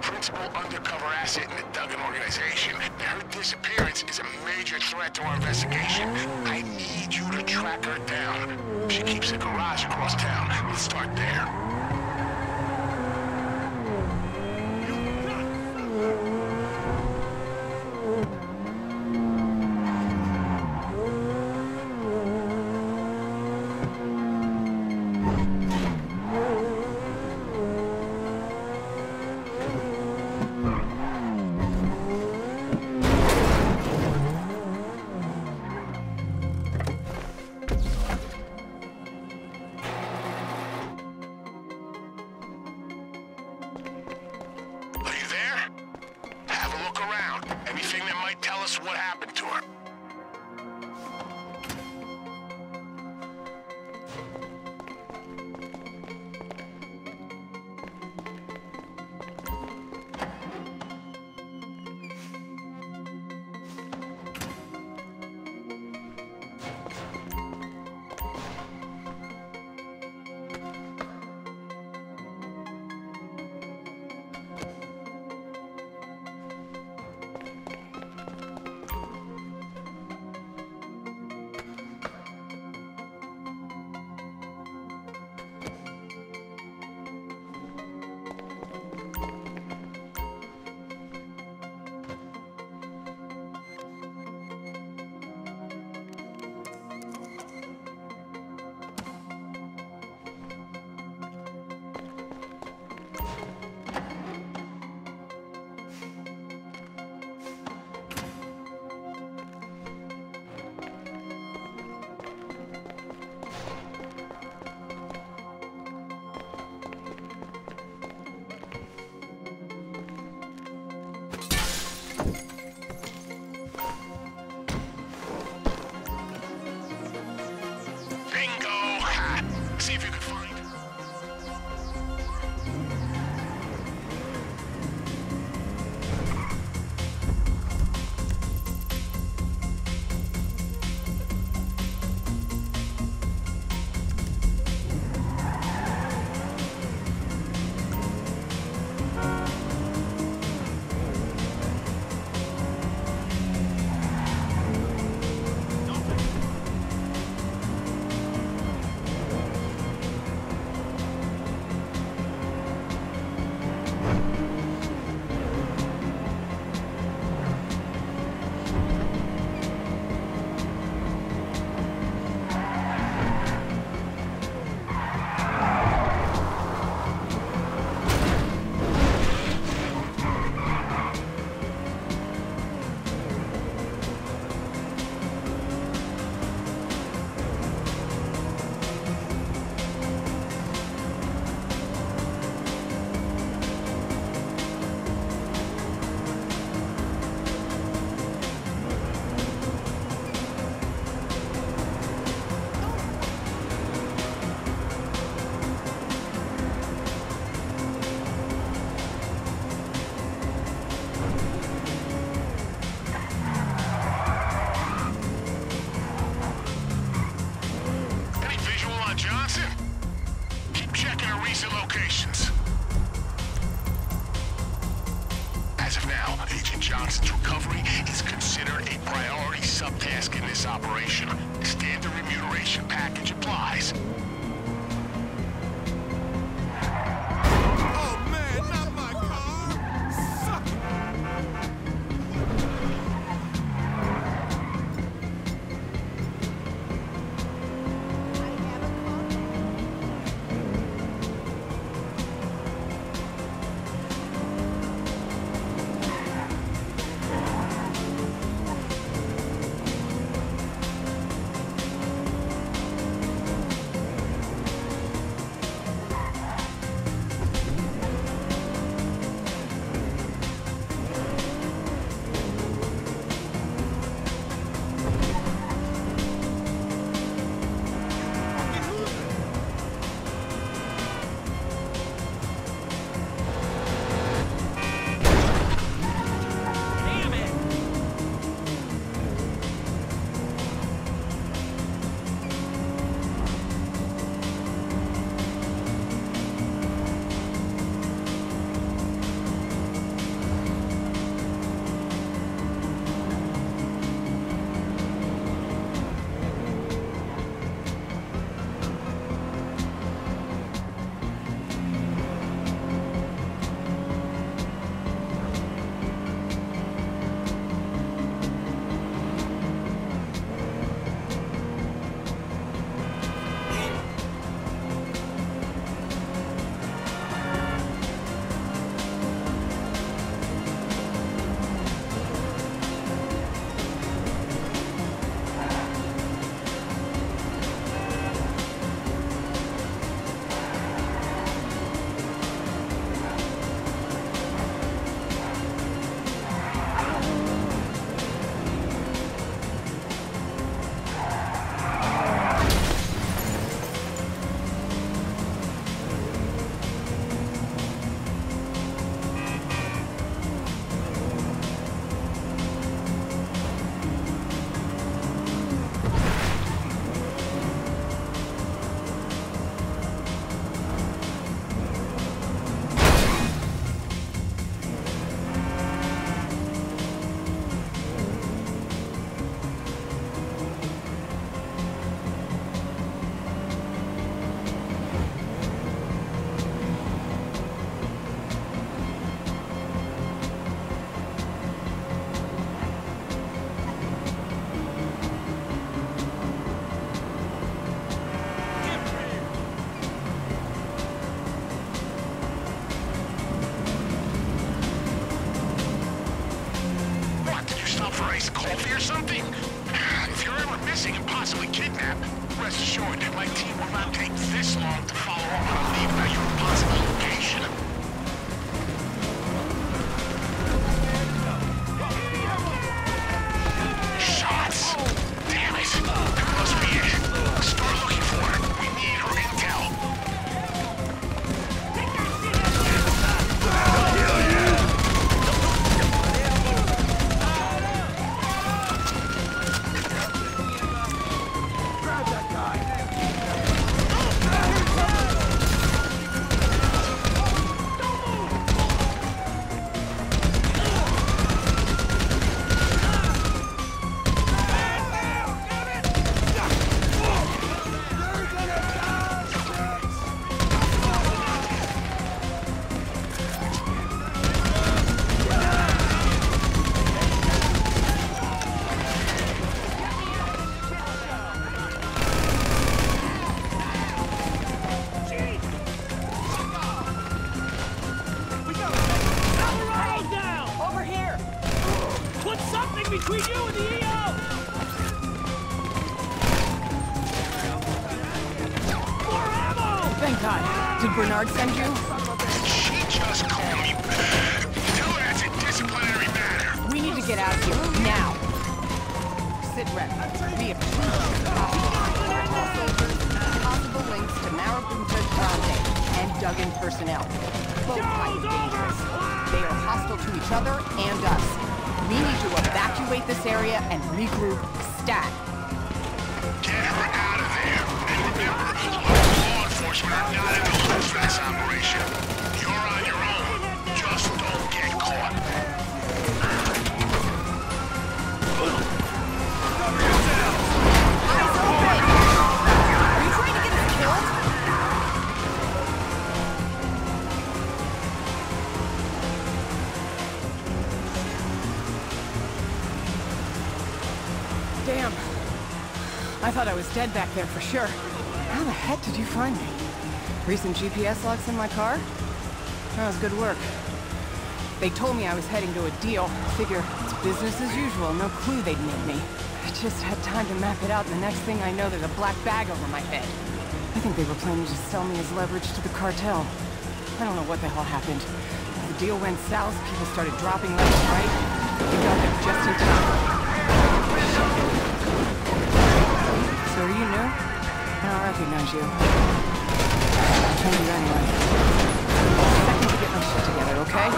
principal undercover asset in the Duggan organization. Her disappearance is a major threat to our investigation. I need you to track her down. She keeps a garage across town. Let's start there. As of now, Agent Johnson's recovery is considered a priority subtask in this operation. Standard remuneration package applies. Assured my team God. Did Bernard send you? She just called me. Tell her that's a disciplinary matter. We need to get out of here now. Sit rep. Be a Possible links to Marabunta Grande and Duggan personnel. Both highly dangerous. They are hostile to each other and us. We need to evacuate this area and regroup stat. Get her out of there. And remember, local law You're on your own. Just don't get caught. Open! Are you trying to get us killed? Damn. I thought I was dead back there for sure. How the heck did you find me? Recent GPS logs in my car? That was good work. They told me I was heading to a deal. Figure it's business as usual. No clue they'd need me. I just had time to map it out, and the next thing I know, there's a black bag over my head. I think they were planning to sell me as leverage to the cartel. I don't know what the hell happened. The deal went south, people started dropping left and right. We got there just in time. So are you new? I don't recognize you. I'll tell you anyway. Second to get my shit together, okay?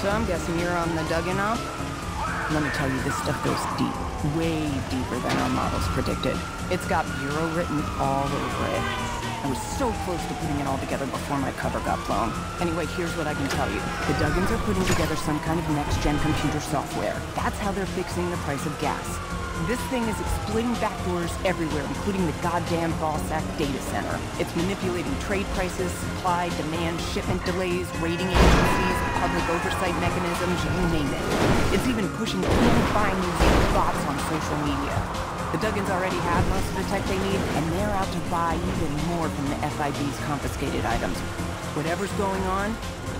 So I'm guessing you're on the Duggan op? Let me tell you, this stuff goes deep. Way deeper than our models predicted. It's got Bureau written all over it. I was so close to putting it all together before my cover got blown. Anyway, here's what I can tell you. The Duggans are putting together some kind of next-gen computer software. That's how they're fixing the price of gas. This thing is exploiting backdoors everywhere, including the goddamn BAWSAQ data center. It's manipulating trade prices, supply, demand, shipment delays, rating agencies, public oversight mechanisms, you name it. It's even pushing people buying these bots on social media. The Duggans already have most of the tech they need, and they're out to buy even more from the FIB's confiscated items. Whatever's going on,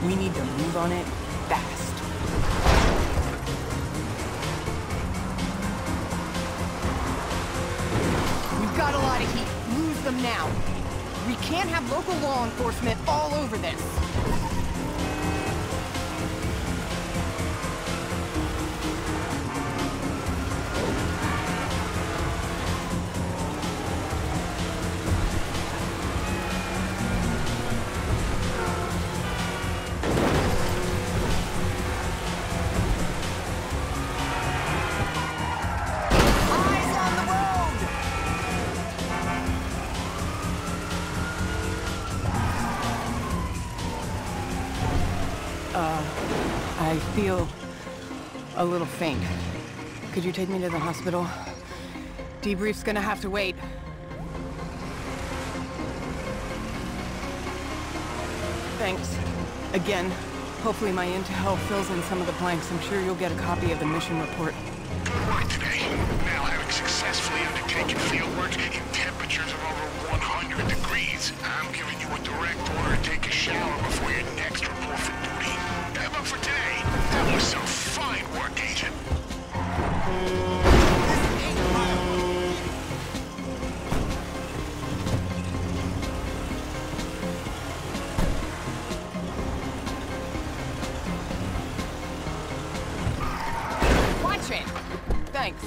we need to move on it fast. Got a lot of heat. Lose them now. We can't have local law enforcement all over this. I feel a little faint. Could you take me to the hospital? Debrief's gonna have to wait. Thanks. Again. Hopefully my intel fills in some of the blanks. I'm sure you'll get a copy of the mission report. Right today. Now having successfully undertaken fieldwork in temperatures of over 100 degrees, I'm giving you a direct order to take a shower it! Thanks.